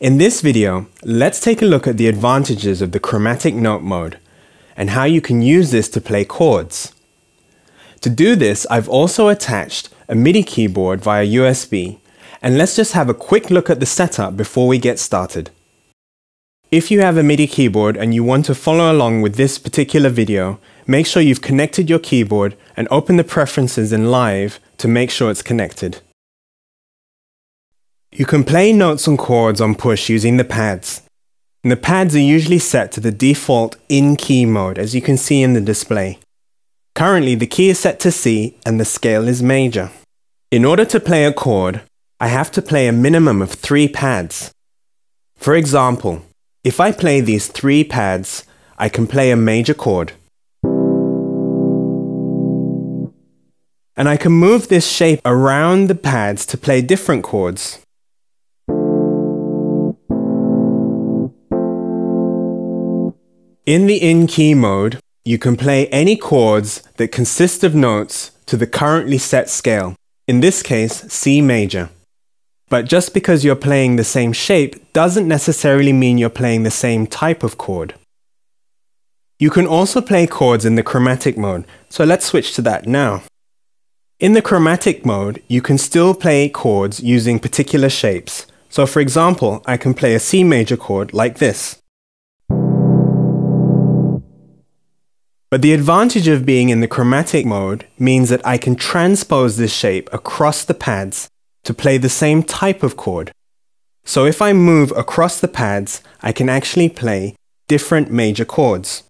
In this video, let's take a look at the advantages of the chromatic note mode and how you can use this to play chords. To do this, I've also attached a MIDI keyboard via USB and let's just have a quick look at the setup before we get started. If you have a MIDI keyboard and you want to follow along with this particular video, make sure you've connected your keyboard and open the preferences in live to make sure it's connected. You can play notes and chords on push using the pads. And the pads are usually set to the default in key mode as you can see in the display. Currently the key is set to C and the scale is major. In order to play a chord, I have to play a minimum of three pads. For example, if I play these three pads, I can play a major chord. And I can move this shape around the pads to play different chords. In the in-key mode, you can play any chords that consist of notes to the currently set scale, in this case C major. But just because you're playing the same shape doesn't necessarily mean you're playing the same type of chord. You can also play chords in the chromatic mode, so let's switch to that now. In the chromatic mode, you can still play chords using particular shapes. So for example, I can play a C major chord like this. But the advantage of being in the chromatic mode means that I can transpose this shape across the pads to play the same type of chord. So if I move across the pads, I can actually play different major chords.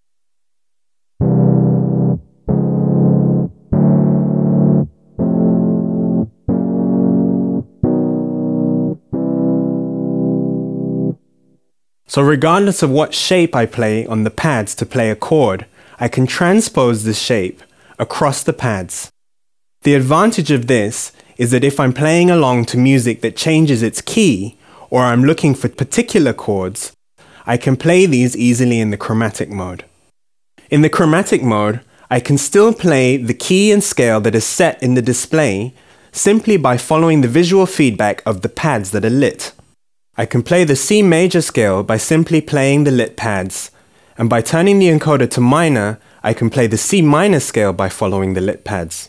So regardless of what shape I play on the pads to play a chord, I can transpose this shape across the pads. The advantage of this is that if I'm playing along to music that changes its key, or I'm looking for particular chords, I can play these easily in the chromatic mode. In the chromatic mode, I can still play the key and scale that is set in the display simply by following the visual feedback of the pads that are lit. I can play the C major scale by simply playing the lit pads and by turning the encoder to minor, I can play the C minor scale by following the lit pads.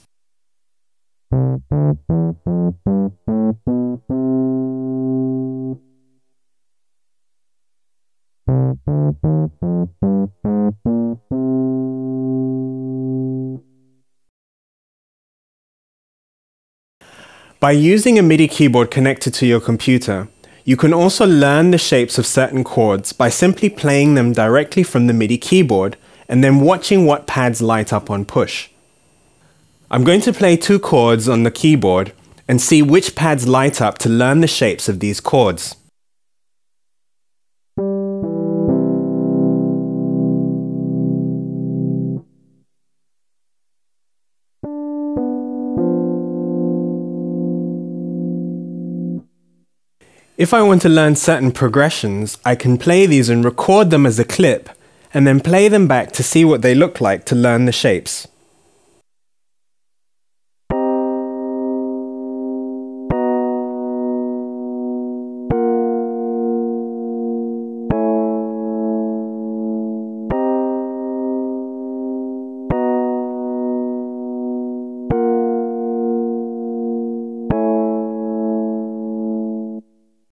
By using a MIDI keyboard connected to your computer, you can also learn the shapes of certain chords by simply playing them directly from the MIDI keyboard and then watching what pads light up on push. I'm going to play two chords on the keyboard and see which pads light up to learn the shapes of these chords. If I want to learn certain progressions, I can play these and record them as a clip, and then play them back to see what they look like to learn the shapes.